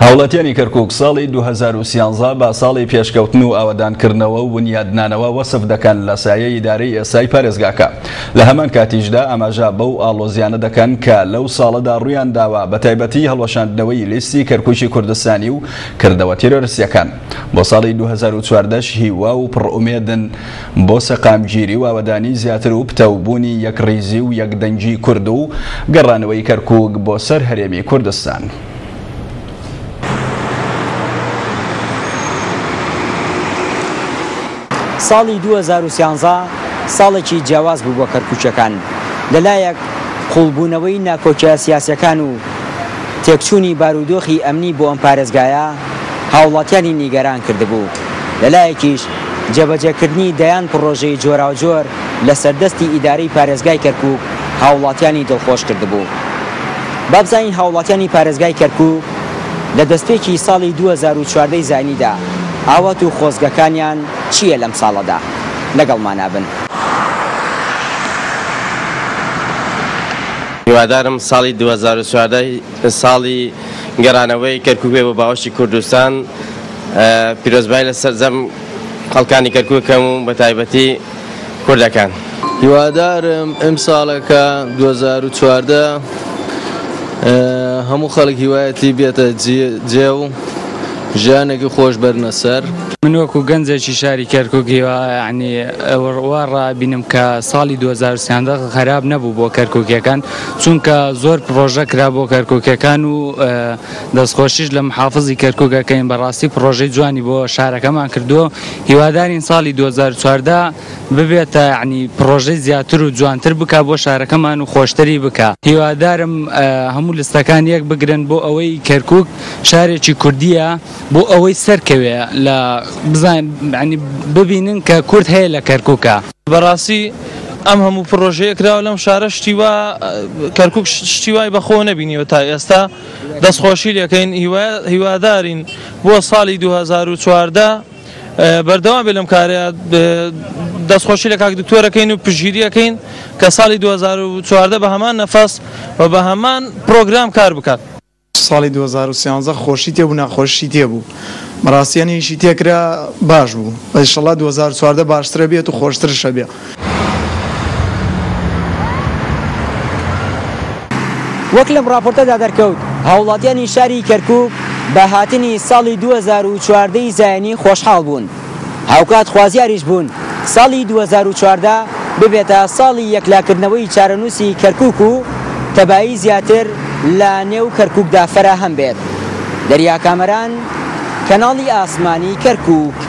هاوڵەتیانی کەرکک ساڵی 2013 با ساڵی پێشکەوتن و ئاوادانکردنەوە و بنیادنانەوە وەسف دەکەن لە سایەی دارەی ئێسای پارێزگاکە لە هەمان کاتیشدا ئاماژا بەو ئالۆزیانە دەکەن کە لەو ساڵەدا ڕویان داوا بە تایبەتی هەڵەشاندنەوەی لیستی کەرکوچی کوردستانی و کردەوە تیرۆرسیەکان بۆ ساڵی 2014 هیوا و پڕئومێدن بۆ سەقامگیری و ئاوەدانی زیاتر و پتەوبوونی یەکڕیزی و یەکدەنجی کورد و گەڕانەوەی کەرکک بۆ سەر هەرێمی کوردستان. ساڵی 2013 ساڵێکی جیاواز بوو بۆ کەرکوچەکان لەلایەک قوڵبوونەوەی ناکۆچە سیاسەکان و تێکچوونی بارودۆخی ئەمنی بۆ ئەم پارێزگایە هاوڵاتیانی نیگەران کردبوو لەلایەکیش جەبەجەکردنی دەیان پرۆژەی جۆراوجۆر لە سەردەستی ئیداری پارێزگای کەرکک هاوڵاتیانی دڵخۆش کردبوو. بابزانین هاوڵاتیانی پارێزگای کەرکک لە دەستێکی ساڵی 2014 زانیدا ئاوات و خۆزگەکانیان چییە لەم ساڵەدا لەگەڵمانابن. هیوادارم ساڵی 2014 ساڵی گەرانەوەی کەرکوبێ بۆ باوەشی کوردستان پیرۆزبای لە سەررجەم خەڵکانی کەرکوەکەم و بە تایبەتی کوردەکان. هیوادارم ئەم ساڵەکە 2014 هەموو خەڵک هیوایەتی بێتە جێ و ژیانێکی خۆش بەرنەسەر منۆکو گەنجێکی شاری کەرکۆکیوەنی ئەوڕوا ڕبینم کە ساڵی 2030 خراب نەبوو بۆ کەرکۆکیەکان چونکە زۆر پرۆژە کرا بۆ کەرکۆکیەکان و دەستخۆشیش لە محافزی کەرکۆگەکەین بەڕاستی پرۆژەی جوانی بۆ شارەکەمان کردووە هیوادارین ساڵی 2014 ببێتە عنی پرۆژەی زیاتر و جوانتر بک بۆ شارەکەمان و خۆشتری بکە هیوادارم هەموو لستەکان یەک بگرن بۆ ئەوەی کەرکک شارێکی کوردیە بۆ ئەوەی سەرکەوێ لە بزانانی ببینن کە کورد هەیە لە کەرککە بەڕاستی ئەم هەموو پرۆژەیە کراوە لەم شارە شتیوا کەرکک شتیوای بەخۆ نەبینیەوە تا ئێستا دەستخۆشی لەکەین هیوادارین بۆ ساڵی 2014 بەردەوام بێ لەم کارە دەستخۆشی لە کاک دکتۆرەکەین و پژگیریەکەین کە ساڵی 2014 بە هەمان نەفەس و بە هەمان پرۆگرام کار بکات. ساڵی 2013 خۆشی تێبوو ناخۆشی تێبوو مەڕاستیانیشی تێکرا باش بوو بەشڵا 2014 باشترە بێت و خۆشتر شەبێ. وەک لەم راپۆرتەدا دەرکەوت هاوڵاتیانی شاری کەرکک بە هاتنی ساڵی 2014 زایانی خۆشحاڵ بوون هاوکات خوازیاریش بوون ساڵی 2014 ببێتە ساڵی یەکلاکردنەوەی چارەنووسی کەرکک و تەبایی زیاتر لە نێو کەرکووکدا فەرە هەم بێت دەریاکامەران کەناڵی ئاسمانی کەرکک